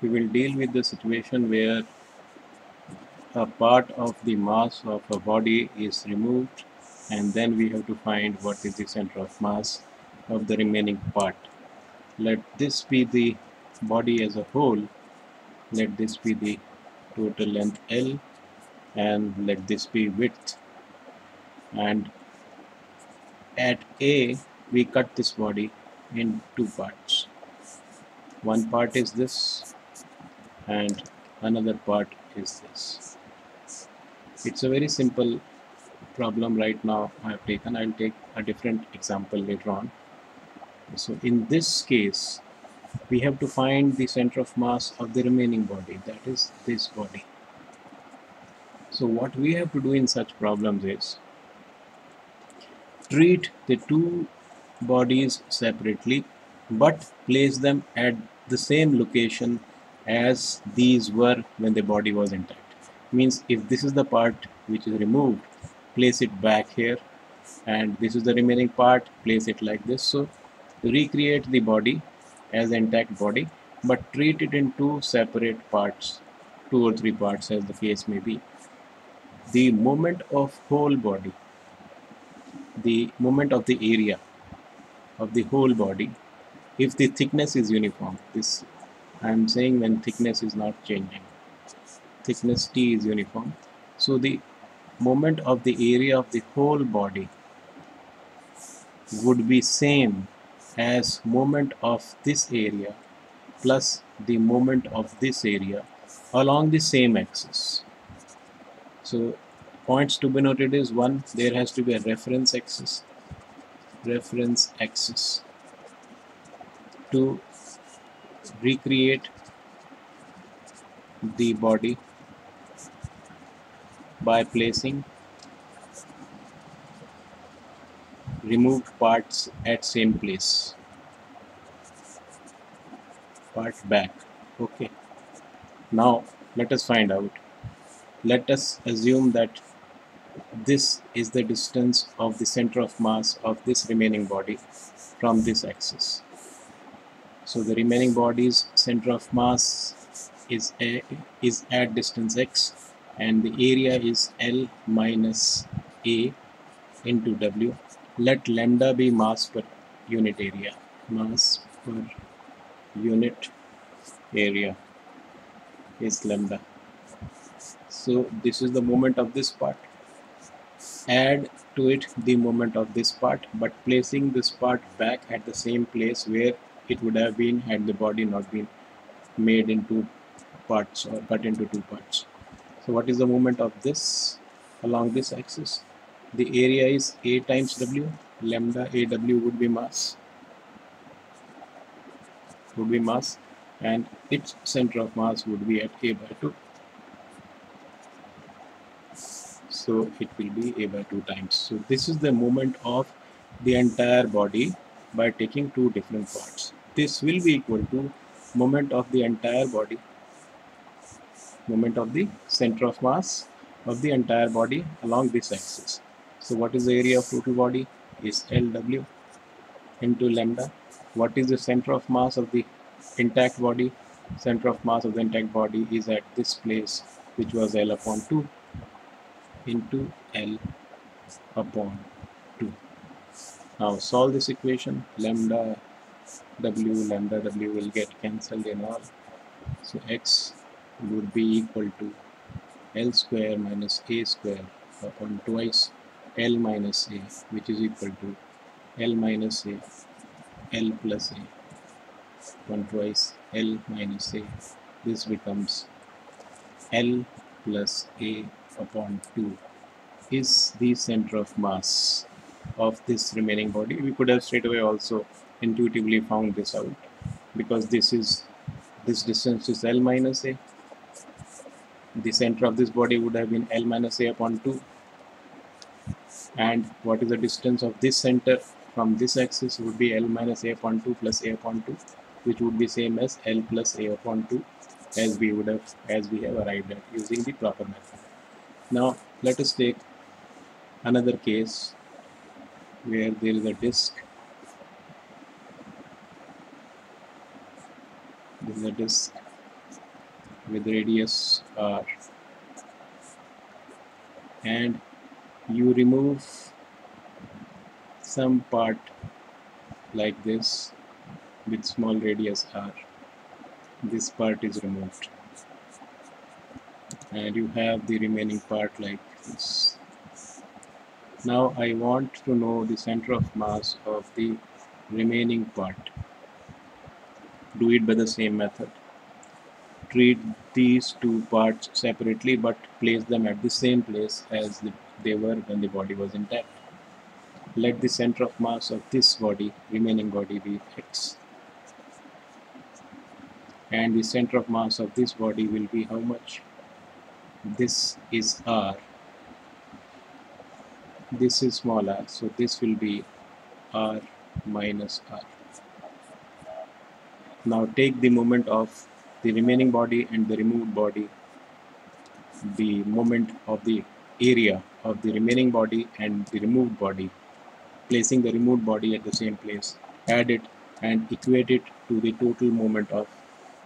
we will deal with the situation where a part of the mass of a body is removed and then we have to find what is the center of mass of the remaining part. Let this be the body as a whole. Let this be the total length L and let this be width and at A we cut this body in two parts. One part is this and another part is this. It's a very simple problem right now I have taken. I'll take a different example later on. So in this case, we have to find the center of mass of the remaining body, that is this body. So what we have to do in such problems is treat the two bodies separately but place them at the same location as these were when the body was intact. Means if this is the part which is removed, place it back here and this is the remaining part, place it like this. So recreate the body as intact body but treat it in two separate parts, two or three parts as the case may be. The moment of whole body, the moment of the area of the whole body if the thickness is uniform this I am saying when thickness is not changing. Thickness T is uniform. So the moment of the area of the whole body would be same as moment of this area plus the moment of this area along the same axis. So points to be noted is one there has to be a reference axis. Reference axis. To recreate the body by placing removed parts at same place. Part back. Okay. Now let us find out. Let us assume that this is the distance of the center of mass of this remaining body from this axis so the remaining body's center of mass is a is at distance x and the area is L minus A into W. Let lambda be mass per unit area. Mass per unit area is lambda. So this is the moment of this part. Add to it the moment of this part but placing this part back at the same place where it would have been had the body not been made into parts or cut into two parts. So what is the moment of this along this axis? The area is a times w lambda aw would be mass would be mass and its center of mass would be at a by 2 so it will be a by 2 times. So this is the moment of the entire body by taking two different parts this will be equal to moment of the entire body moment of the center of mass of the entire body along this axis. So what is the area of total body? Is LW into lambda. What is the center of mass of the intact body? Center of mass of the intact body is at this place which was L upon 2 into L upon 2. Now solve this equation. Lambda W lambda W will get cancelled in all. So X would be equal to L square minus A square upon twice L minus A which is equal to L minus A L plus A upon twice L minus A this becomes L plus A upon 2 is the center of mass of this remaining body. We could have straight away also intuitively found this out because this is this distance is L minus A. The center of this body would have been L minus A upon 2 and what is the distance of this center from this axis would be L minus A upon 2 plus A upon 2 which would be same as L plus A upon 2 as we would have as we have arrived at using the proper method. Now let us take another case where there is a disk. A disk with radius r. And you remove some part like this with small radius r. This part is removed. And you have the remaining part like this. Now I want to know the center of mass of the remaining part do it by the same method. Treat these two parts separately but place them at the same place as they were when the body was intact. Let the center of mass of this body remaining body be x. And the center of mass of this body will be how much? This is r. This is small r so this will be r minus r now take the moment of the remaining body and the removed body. The moment of the area of the remaining body and the removed body. Placing the removed body at the same place. Add it and equate it to the total moment of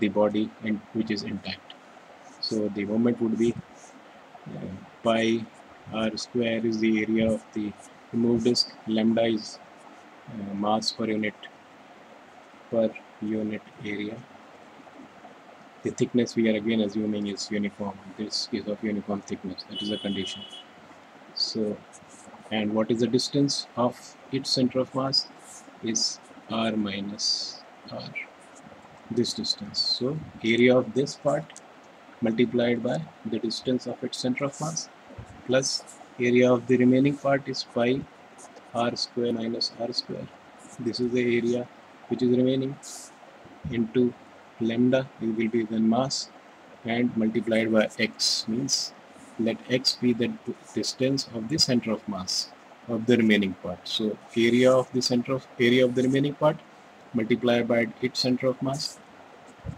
the body and which is intact. So the moment would be uh, pi r square is the area of the removed disk lambda is uh, mass per unit per unit area. The thickness we are again assuming is uniform. This is of uniform thickness. That is a condition. So and what is the distance of its center of mass? Is r minus r. This distance. So area of this part multiplied by the distance of its center of mass plus area of the remaining part is pi r square minus r square. This is the area which is remaining into lambda it will be the mass and multiplied by x means let x be the distance of the center of mass of the remaining part. So area of the center of area of the remaining part multiplied by its center of mass.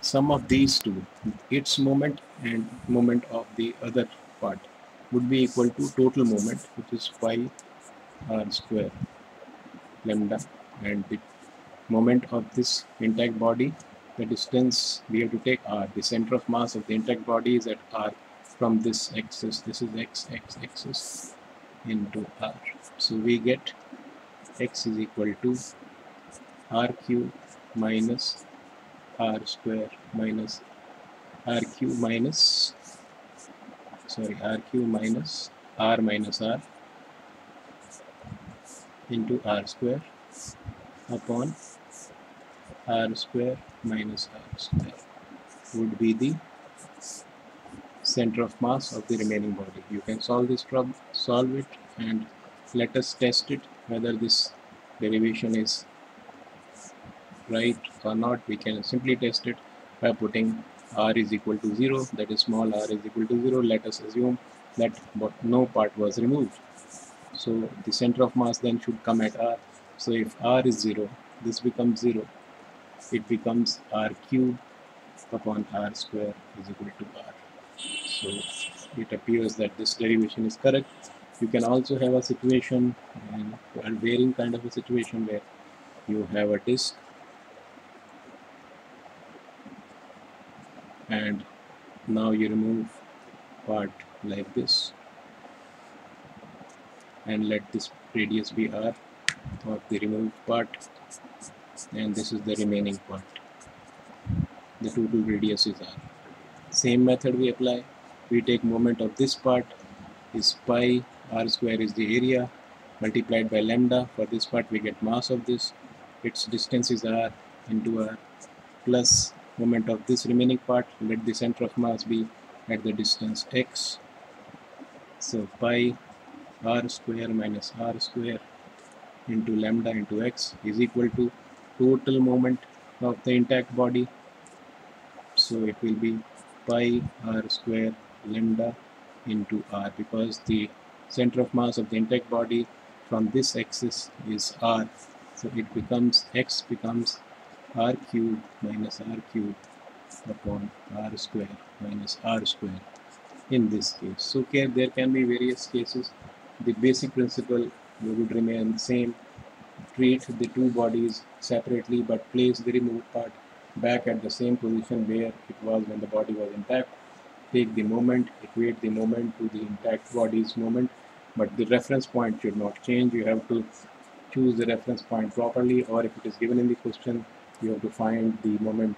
Sum of these two its moment and moment of the other part would be equal to total moment which is pi r square lambda and the moment of this intact body the distance we have to take r the center of mass of the intact body is at r from this axis. This is x x axis into r. So we get x is equal to r cube minus r square minus r cube minus sorry r cube minus r minus r into r square upon r square minus r square would be the center of mass of the remaining body. You can solve this problem, solve it and let us test it whether this derivation is right or not. We can simply test it by putting r is equal to 0 that is small r is equal to 0 let us assume that no part was removed so the center of mass then should come at r so if r is 0 this becomes 0 it becomes r cube upon r square is equal to r. So it appears that this derivation is correct. You can also have a situation, a varying kind of a situation where you have a disk and now you remove part like this and let this radius be r of the removed part and this is the remaining part the total radius is r same method we apply. We take moment of this part is pi r square is the area multiplied by lambda. For this part we get mass of this. Its distance is r into r plus moment of this remaining part. Let the center of mass be at the distance x. So pi r square minus r square into lambda into x is equal to total moment of the intact body. So it will be pi r square lambda into r because the center of mass of the intact body from this axis is r. So it becomes x becomes r cube minus r cube upon r square minus r square in this case. So there can be various cases. The basic principle would remain the same treat the two bodies separately but place the removed part back at the same position where it was when the body was intact. Take the moment equate the moment to the intact body's moment but the reference point should not change. You have to choose the reference point properly or if it is given in the question you have to find the moment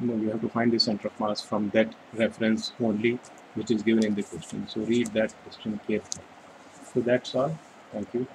you, know, you have to find the center of mass from that reference only which is given in the question. So read that question carefully. So that's all. Thank you